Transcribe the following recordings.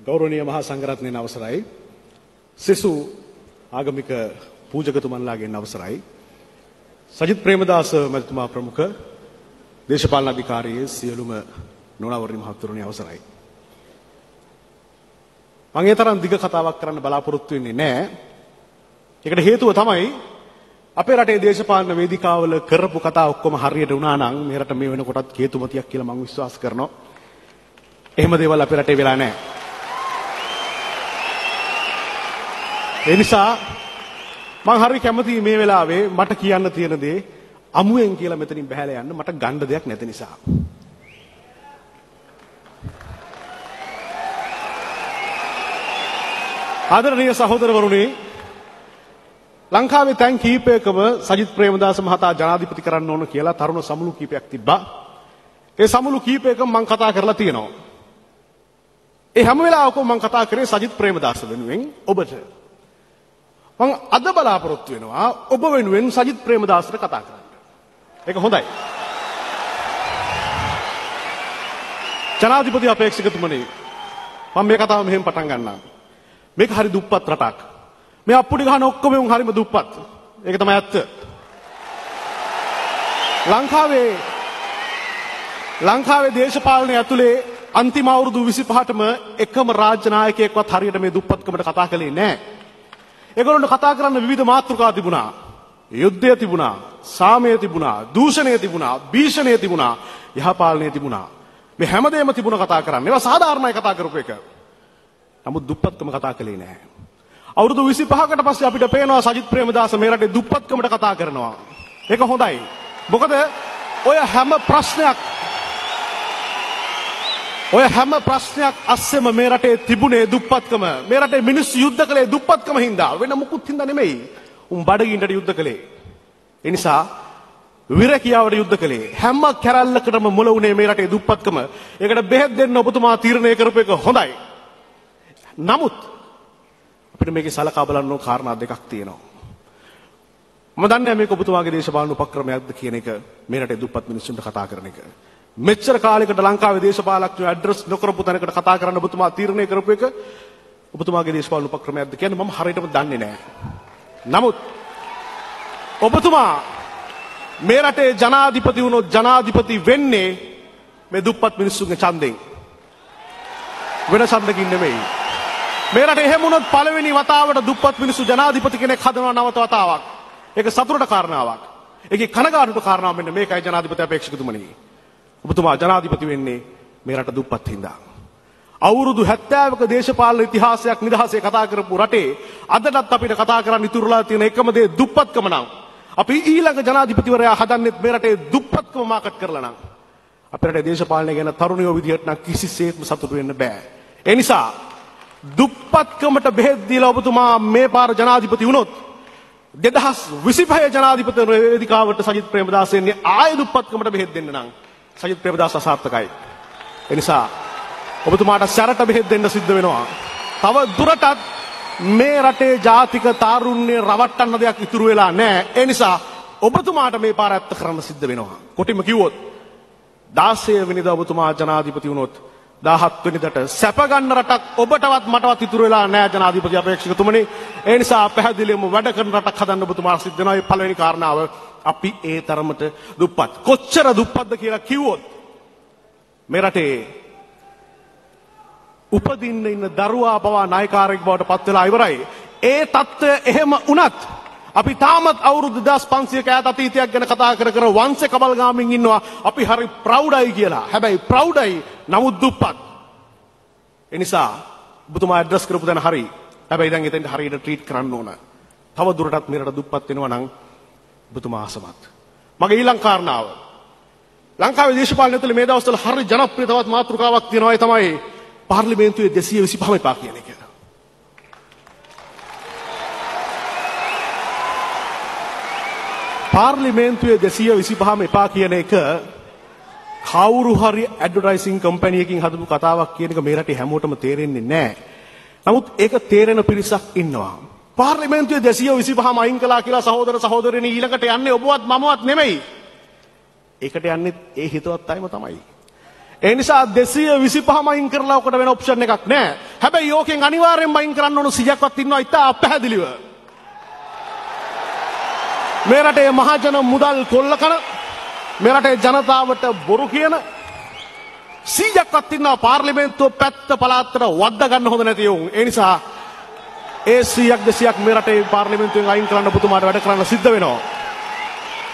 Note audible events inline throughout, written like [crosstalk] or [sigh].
ගෞරවනීය මහා සංඝරත්නයන් අවසරයි. සෙසු ආගමික පූජකතුමන්ලාගෙන් අවසරයි. සජිත් ප්‍රේමදාස මැතිතුමා ප්‍රමුඛ දේශපාලන අධිකාරියේ සියලුම නොනවරණි මහත්වරුනි අවසරයි. මම ඒ තරම් දිග කතාවක් කරන්න බලාපොරොත්තු වෙන්නේ නැහැ. ඒකට හේතුව තමයි අපේ රටේ දේශපාලන වේදිකාවල කරපු කතා ඔක්කොම හරියට වුණා නම් මේ රට මේ වෙනකොටත් හේතුමතියක් කියලා මම විශ්වාස කරනවා. එහෙම දේවල් අපේ රටේ වෙලා නැහැ. ඒ නිසා මං හරි කැමතියි මේ වෙලාවේ මට කියන්න තියෙන දේ අමුයෙන් කියලා මෙතනින් බහැලා යන්න මට ගන්න දෙයක් නැති නිසා. ආදරණීය සහෝදරවරුනි ලංකාවේ තැන් කීපයකම සජිත් ප්‍රේමදාස මහතා ජනාධිපති කරන්න ඕන කියලා තරුණ සමුළු කීපයක් තිබ්බා. ඒ සමුළු කීපයකම මම කතා කරලා තියෙනවා. ඒ හැම වෙලාවකම මම කතා කරේ සජිත් ප්‍රේමදාස වෙනුවෙන් ඔබට. මම අද බලාපොරොත්තු වෙනවා ඔබ වෙනුවෙන් සජිත් ප්‍රේමදාසට කතා කරන්න. ඒක හොඳයි. ජනාධිපති අපේක්ෂකතුමනි මම මේ කතාව මෙහෙම පටන් ගන්නම්. මේක හරි දුප්පත් රටක්. මේ අප්පුඩි ගහන ඔක්කොම උන් හරිම දුප්පත්. ඒක තමයි ඇත්ත. ලංකාවේ ලංකාවේ දේශපාලනය ඇතුලේ අන්තිම අවුරුදු 25ටම එකම රාජ්‍ය නායකයෙක්වත් හරියට මේ දුප්පත්කමට කතා කළේ නැහැ. ඒගොල්ලන්ට කතා කරන්න විවිධ මාතෘකා තිබුණා. යුද්ධය තිබුණා, සාමය තිබුණා, දූෂණය තිබුණා, භීෂණය තිබුණා, යහපාලනය තිබුණා. මේ හැමදේම තිබුණ කතා කරන්න. ඒවා සාධාරණයි කතා කරපු එක. නමුත් දුප්පත්කම කතා කළේ නැහැ. අවුරුදු 25කට පස්සේ අපිට පේනවා සජිත් ප්‍රේමදාස මේ රටේ දුප්පත්කමට කතා කරනවා. ඒක හොඳයි. මොකද ඔය හැම ප්‍රශ්නයක් ඔය හැම ප්‍රශ්නයක් අස්සෙම මේ රටේ තිබුණේ දුප්පත්කම. මේ රටේ මිනිස්සු යුද්ධ කළේ දුප්පත්කම හින්දා. වෙන මුකුත් හින්දා නෙමෙයි. උන් බඩගින්නට යුද්ධ කළේ. ඒ නිසා විරකියාවට යුද්ධ කළේ. හැම කැරැල්ලකටම මුල උනේ මේ රටේ දුප්පත්කම. ඒකට බෙහෙත් දෙන්න ඔබතුමා තීරණය කරපු එක හොඳයි. නමුත් අපිට මේකේ සලකා බලන්න ඕන කාරණා දෙකක් තියෙනවා. මම දන්නේ මේක ඔබතුමාගේ දේශපාලන උපක්‍රමයක්ද කියන එක මේ රටේ දුප්පත් මිනිස්සුන්ට කතා කරන එක. මෙච්චර කාලයකට ලංකාවේ දේශපාලඥයෝ ඇඩ්‍රස් නොකරපු තැනකට කතා කරන්න ඔබතුමා තීරණය කරපු එක ඔබතුමාගේ දේශපාලන උපක්‍රමයක්ද කියන්නේ මම හරියටම දන්නේ නැහැ. නමුත් ඔබතුමා මේ රටේ ජනාධිපති වුණොත් ජනාධිපති වෙන්නේ මේ දුප්පත් මිනිස්සුන්ගේ ඡන්දෙන්. වෙන ඡන්දකින් නෙමෙයි. මේ රටේ එහෙම වුණොත් පළවෙනි වතාවට දුප්පත් මිනිස්සු ජනාධිපති කෙනෙක් හදනවා නවත වතාවක්. ඒක සතුටට කාරණාවක්. ඒකේ කනගාටුට කාරණාව මෙන්න මේකයි ජනාධිපති අපේක්ෂකතුමනි. ඔබතුමා ජනාධිපති වෙන්නේ මේ රට දුප්පත් හින්දා. අවුරුදු 70ක දේශපාලන ඉතිහාසයක් නිදහසේ කතා කරපු රටේ අදටත් අපිට කතා කරන්න ඉතුරුලා තියෙන එකම දේ දුප්පත්කම නම් අපි ඊළඟ ජනාධිපතිවරයා හදන්නෙත් මේ රටේ දුප්පත්කම මාකට් කරලා නම් අපේ රටේ දේශපාලනය ගැන තරුණයෝ විදිහට නම් කිසිසේත්ම සතුටු වෙන්න බෑ. ඒ නිසා දුප්පත්කමට බෙහෙත් දීලා ඔබතුමා මේ පාර ජනාධිපති වුණොත් දෙදහස් විසිපහය ජනාධිපති වේදිකාවට සජිත් ප්‍රේමදාස එන්නේ ආය දුප්පත්කමට බෙහෙත් දෙන්න නම් සජිත් ප්‍රේමදාස අසාර්ථකයි. එනිසා ඔබතුමාට සැරට බෙහෙත් දෙන්න සිද්ධ වෙනවා. තව දුරටත් මේ රටේ ජාතික තාරුණ්‍ය රවට්ටන්න දෙයක් ඉතුරු වෙලා නැහැ. ඒ නිසා ඔබතුමාට මේ පාර ඇත්ත කරන්න සිද්ධ වෙනවා. කොටිම කිව්වොත් 16 වෙනිදා ඔබතුමා ජනාධිපති වුණොත් 17 වෙනිදාට සැප ගන්න රටක් ඔබටවත් මටවත් ඉතුරු වෙලා නැහැ ජනාධිපති අපේක්ෂකතුමනි. ඒ නිසා පැහැදිලිවම වැඩ කරන රටක් හදන්න ඔබතුමාට සිද්ධ වෙනවා. මේ පළවෙනි කාරණාව අපි ඒ තරමට දුප්පත්. කොච්චර දුප්පත්ද කියලා කිව්වොත් මේ රටේ උපදින්න ඉන්න දරුවා පවා නායකාරයෙක් බවට පත් වෙලා ඉවරයි. ඒ తত্ত্বය එහෙම වුණත් අපි තාමත් අවුරුදු 2500 කෑත අතීතයක් ගැන කතා කර කර වංශ කබල් ගාමින් ඉන්නවා. අපි හරි ප්‍රවුඩයි කියලා. හැබැයි ප්‍රවුඩයි නමුත් දුප්පත්. ඒ නිසා ඔබතුමා ඇඩ්‍රස් කරපු දැන හරි. හැබැයි දැන් එතෙන්ට හරියට ට්‍රීට් කරන්න ඕන. තව දුරටත් මෙරට දුප්පත් වෙනවා නම් ඔබතුමා අසමත්. මගේ ඊළඟ කාරණාව. ලංකාවේ දේශපාලනය තුළ මේ දවස්වල හරි ජනප්‍රිය තවත් මාතෘකාවක් තියෙනවා ඒ තමයි පාර්ලිමේන්තුවේ 225 එපා කියන එක. පාර්ලිමේන්තුවේ 225ම එපා කියන එක කවුරු හරි ඇඩ්වර්ටයිසිං කම්පැනි හදපු කතාවක් කියන එක මේ රටේ හැමෝටම තේරෙන්නේ නැහැ. නමුත් ඒක තේරෙන පිරිසක් ඉන්නවා. පාර්ලිමේන්තුවේ 225ම අයින් කළා කියලා සහෝදර සහෝදරියනි ඊළඟට යන්නේ ඔබවත් මමවත් නෙමෙයි. ඒකට යන්නේ ඒ හිතවත් අයම තමයි. ඒ නිසා 225ම අයින් කරලා ඔකට වෙන ඔප්ෂන් එකක් නැහැ. හැබැයි යෝකෙන් අනිවාර්යෙන් බයින් කරන්න ඕන සියයක්වත් ඉන්නවා ඉතා අපැහැදිලිව. මේ රටේ මහජන මුදල් කොල්ල කන මේ රටේ ජනතාවට බොරු කියන සීයක්වත් ඉන්නවා පාර්ලිමේන්තුව පැත්ත පළාතට වද්දා ගන්න හොඳ නැති යෝන්. ඒ නිසා ඒ 100ක් 200ක් මේ රටේ පාර්ලිමේන්තුවෙන් අයින් කරන්න පුතුමාට වැඩ කරන්න සිද්ධ වෙනවා.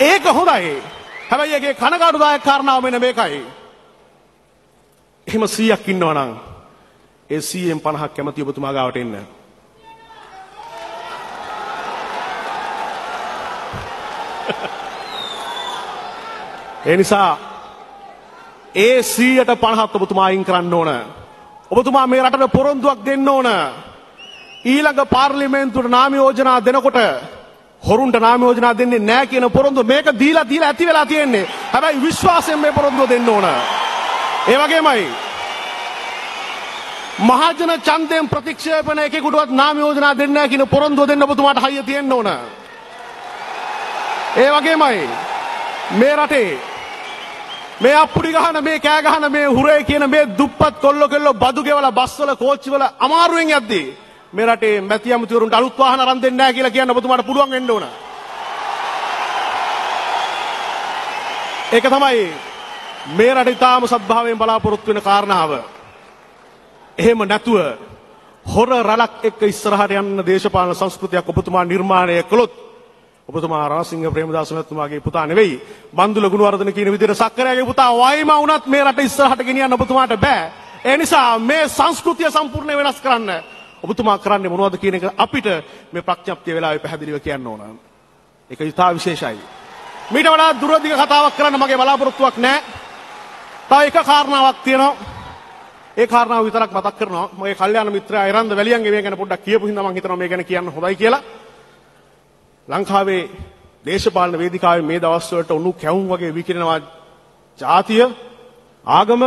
ඒක හොඳයි. හැබැයි ඒකේ කනගාටුදායක කාරණාව මෙන්න මේකයි. එහෙම 100ක් ඉන්නවා නම් ඒ 100න් 50ක් කැමති ඔබතුමා ගාවට එන්න. [laughs] ඒ නිසා ඒ 100ට 50ක් ඔබතුමා අයින් කරන්න ඕන. ඔබතුමා මේ රටට පොරොන්දුවක් දෙන්න ඕන. ඊළඟ පාර්ලිමේන්තුවට නාම යෝජනා දෙනකොට හොරුන්ට නාම යෝජනා දෙන්නේ නැහැ කියන පොරොන්දුව මේක දීලා දීලා ඇති වෙලා තියෙන්නේ. හැබැයි විශ්වාසයෙන් මේ පොරොන්දුව දෙන්න ඕන. ඒ වගේමයි මහජන ඡන්දයෙන් ප්‍රතික්ෂේපන එකෙකුටවත් නාම යෝජනා දෙන්නේ නැහැ කියන පොරොන්දුව දෙන්න ඔබතුමාට හයිය තියෙන්න ඕන. ඒ වගේමයි මේ රටේ මේ අප්පුඩි ගහන මේ කෑ ගහන මේ හුරේ කියන මේ දුප්පත් කොල්ල කෙල්ල බදු ගෙවලා බස්වල කෝච්චිවල අමාරුවෙන් යද්දී මේ රටේ මැති අමුතිවරුන්ට අලුත් වාහන අරන් දෙන්නේ නැහැ කියලා කියන්න ඔබතුමාට පුළුවන් වෙන්න ඕන. ඒක තමයි මේ රට ඉතාම සද්භාවයෙන් බලාපොරොත්තු වෙන කාරණාව. එහෙම නැතුව හොර රලක් එක්ක ඉස්සරහට යන්න දේශපාලන සංස්කෘතියක් ඔබතුමා නිර්මාණය කළොත් ඔබතුමා රාසිංහ ප්‍රේමදාස මහත්මයාගේ පුතා නෙවෙයි බන්දුල ගුණවර්ධන කියන විදිහට සක්කරයාගේ පුතා වයිම වුණත් මේ රට ඉස්සරහට ගෙනියන්න ඔබතුමාට බෑ ඒ නිසා මේ සංස්කෘතිය සම්පූර්ණ වෙනස් කරන්න ඔබතුමා කරන්නේ මොනවද කියන එක අපිට මේ ප්‍රඥප්තිය වෙලාවේ පැහැදිලිව කියන්න ඕන. ඒක ඉතා විශේෂයි. මීට වඩා දුරදිග කතාවක් කරන්න මගේ බලාපොරොත්තුවක් නැහැ තව එක කාරණාවක් තියෙනවා. ඒ කාරණාව විතරක් මතක් කරනවා. මගේ කල්යාණ මිත්‍රයා එරන්ද වැලියන්ගේ මේ ගැන පොඩ්ඩක් කියපු හින්දා මම හිතනවා මේ ගැන කියන්න හොඳයි කියලා. ලංකාවේ දේශපාලන වේදිකාවේ මේ දවස්වලට උණු කැවුම් වගේ විකිරෙනවා ජාතිය ආගම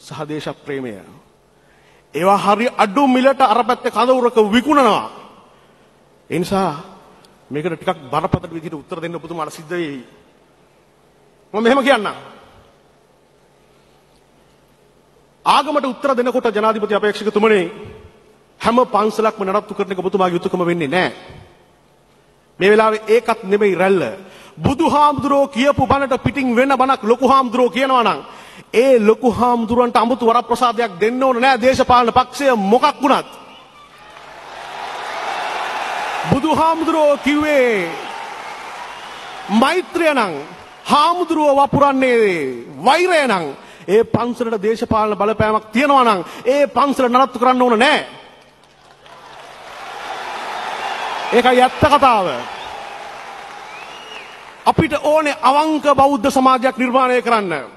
සහ දේශ ප්‍රේමය. ඒවා හරි අඩු මිලට අර පැත්තේ කඳවුරක විකුණනවා. ඒ නිසා මේකට ටිකක් බරපතල විදිහට උත්තර දෙන්න ඔබතුමාට සිද්ධ වෙයි. මම මෙහෙම කියන්නම්. ආගමට උත්තර දෙනකොට ජනාධිපති අපේක්ෂකතුමනි හැම පන්සලක්ම නඩත්තු කරන එක ඔබතුමාගේ යුතුයකම වෙන්නේ නැහැ. මේ වෙලාවේ ඒකත් නෙමෙයි රැල්ල. බුදුහාමුදුරෝ කියපු බණට පිටින් වෙන බණක් ලොකු හාමුදුරෝ කියනවා නම් ඒ ලොකු හාමුදුරන්ට අමුතු වරප්‍රසාදයක් දෙන්න ඕන නෑ දේශපාලන පක්ෂය මොකක් වුණත්. බුදුහාමුදුරෝ කිව්වේ මෛත්‍රිය නම් හාමුදුරුව වපුරන්නේ වෛරය නම් ඒ පන්සලට දේශපාලන බලපෑමක් තියෙනවා නම් ඒ පන්සල නඩත්තු කරන්න ඕන නෑ. ඒකයි ඇත්ත කතාව. අපිට ඕනේ අවංක බෞද්ධ සමාජයක් නිර්මාණය කරන්න.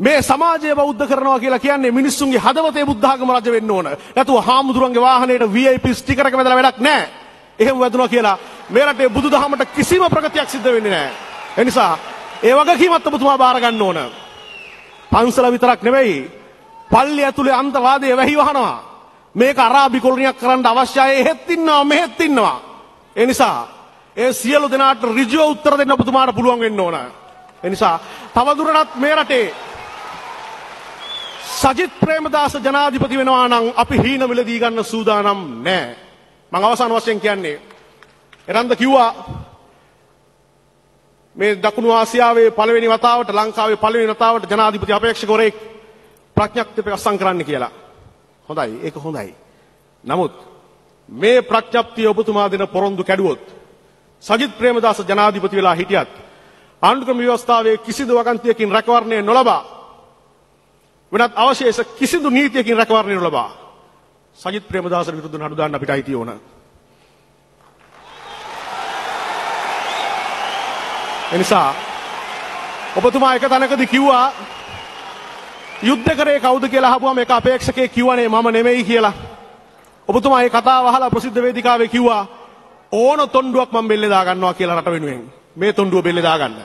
මේ සමාජය බෞද්ධ කරනවා කියලා කියන්නේ මිනිස්සුන්ගේ හදවතේ බුද්ධ ආගම රජ වෙන්න ඕන. නැතුව හාමුදුරන්ගේ වාහනේට VIP ස්ටිකර් එක වැදලා වැඩක් නැහැ. එහෙම වැදුනා කියලා මේ රටේ බුදුදහමට කිසිම ප්‍රගතියක් සිද්ධ වෙන්නේ නැහැ. ඒ නිසා ඒ වගකීමත් ඔබතුමා බාර ගන්න ඕන. පන්සල විතරක් නෙවෙයි පල්ලි ඇතුලේ අන්තවාදයේ වැහි වහනවා. මේක අරාබි කොලනියක් කරන්න අවශ්‍යයි එහෙත් ඉන්නවා මෙහෙත් ඉන්නවා. ඒ නිසා ඒ සියලු දෙනාට ඍජුව උත්තර දෙන්න ඔබතුමාට පුළුවන් වෙන්න ඕන. ඒ නිසා තවදුරටත් මේ රටේ සජිත් ප්‍රේමදාස ජනාධිපති වෙනවා නම් අපි හීන මිලදී ගන්න සූදානම් නෑ. මම අවසාන වශයෙන් කියන්නේ එරන්ද කිව්වා මේ දකුණු ආසියාවේ පළවෙනි වතාවට ලංකාවේ පළවෙනි වතාවට ජනාධිපති අපේක්ෂකවරයෙක් ප්‍රඥප්තිය අස්සම් කරන්න කියලා. හොඳයි ඒක හොඳයි. නමුත් මේ ප්‍රඥප්තිය ඔබතුමා දෙන පොරොන්දු කැඩුවොත් සජිත් ප්‍රේමදාස ජනාධිපති වෙලා හිටියත් ආණ්ඩුක්‍රම ව්‍යවස්ථාවේ කිසිදු වගන්තියකින් රැකවරණය නොලබා වෙනත් අවශේෂ කිසිදු නීතියකින් රැකවරණය නොලබා සජිත් ප්‍රේමදාසට විරුද්ධ නඩු දාන්න අපිට අයිතිය ඕන. එනිසා ඔබතුමා එක තැනකදී කිව්වා යුද්ධ කරේ කවුද කියලා අහපුවම ඒක අපේක්ෂකයෙක් කිව්වනේ මම නෙමෙයි කියලා. ඔබතුමා මේ කතාව අහලා ප්‍රසිද්ධ වේදිකාවේ කිව්වා ඕන තොණ්ඩුවක් මම බෙල්ලේ දා ගන්නවා කියලා රට වෙනුවෙන්. මේ තොණ්ඩුව බෙල්ලේ දා ගන්න.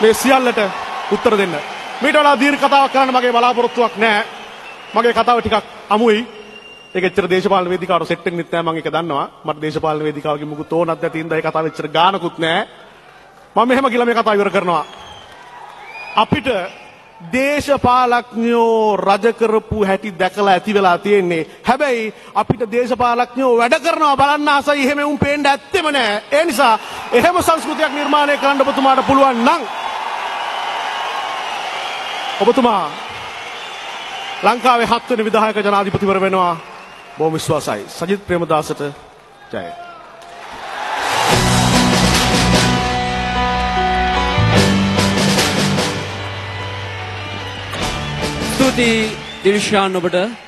මේ සියල්ලට උත්තර දෙන්න. මීට වඩා දීර්ඝ කතාවක් කරන්න මගේ බලාපොරොත්තුවක් නැහැ. මගේ කතාව ටිකක් අමුයි. ඒක එච්චර දේශපාලන වේදිකාවට සෙට් එකෙන්නෙත් නැහැ මම ඒක දන්නවා. මට දේශපාලන වේදිකාවකින් මුකුත් ඕනක් නැති ඉඳලා ඒ කතාව එච්චර ගානකුත් නැහැ. මම මෙහෙම කියලා මේ කතාව ඉවර කරනවා. අපිට දේශපාලඥයෝ රජ කරපු හැටි දැකලා ඇති වෙලා තියෙන්නේ. හැබැයි අපිට දේශපාලඥයෝ වැඩ කරනවා බලන්න ආසයි එහෙම උන් පේන්න ඇත්තෙම නෑ. ඒ නිසා එහෙම සංස්කෘතියක් නිර්මාණය කරන්න ඔබතුමාට පුළුවන් නම් ඔබතුමා ලංකාවේ හත්වන විදායක ජනාධිපතිවර වෙනවා. බොහොම විශ්වාසයි. සජිත් ප්‍රේමදාසට ජය. ස්තුතියි ඉර්ෂාන් ඔබට.